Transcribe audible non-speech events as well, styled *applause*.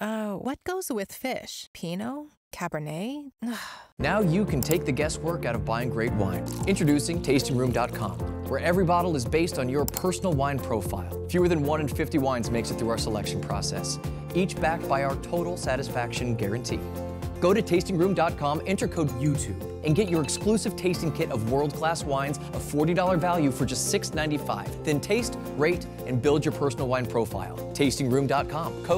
Uh, what goes with fish? Pinot? Cabernet? *sighs* Now you can take the guesswork out of buying great wine. Introducing TastingRoom.com, where every bottle is based on your personal wine profile. Fewer than 1 in 50 wines makes it through our selection process, each backed by our total satisfaction guarantee. Go to tastingroom.com, enter code YouTube, and get your exclusive tasting kit of world-class wines of $40 value for just $6.95. Then taste, rate, and build your personal wine profile. Tastingroom.com. Code